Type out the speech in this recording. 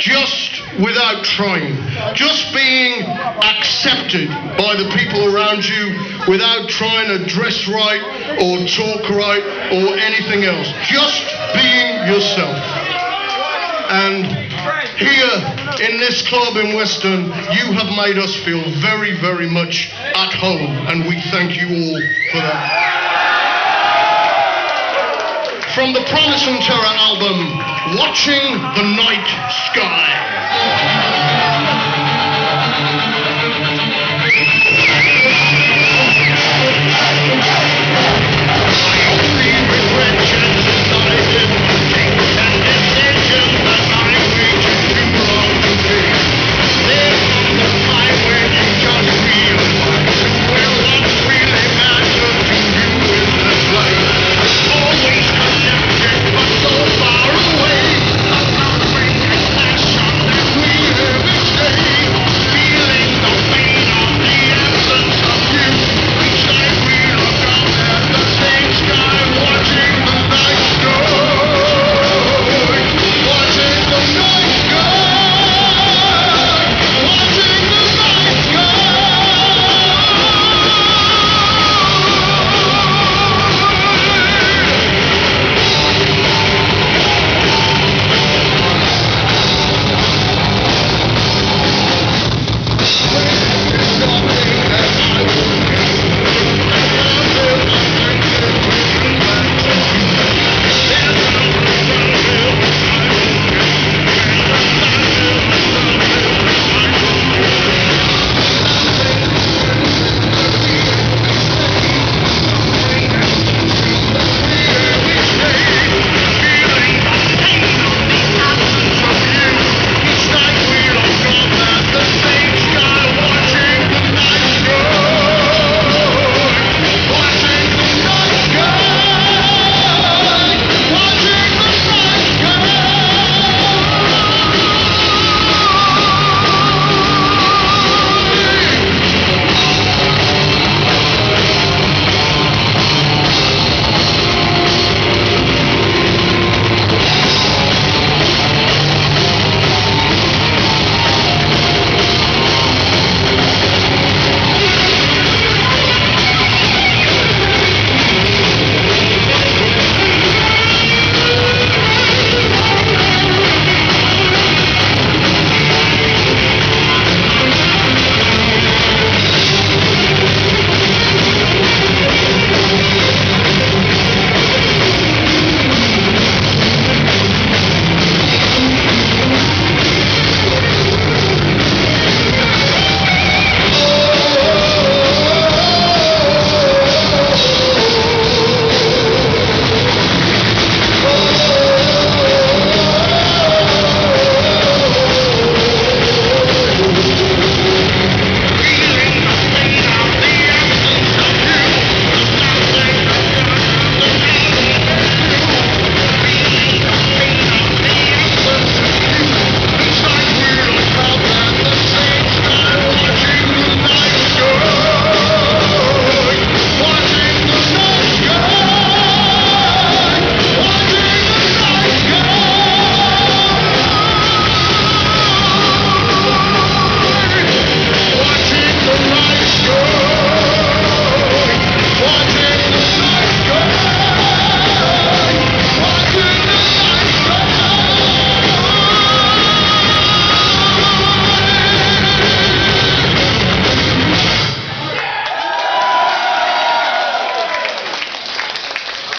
just without trying, just being accepted by the people around you without trying to dress right or talk right or anything else, just being yourself. And here in this club in Weston, you have made us feel very, very much at home, and we thank you all for that. From the Promise and Terror album, Watching the Night Sky.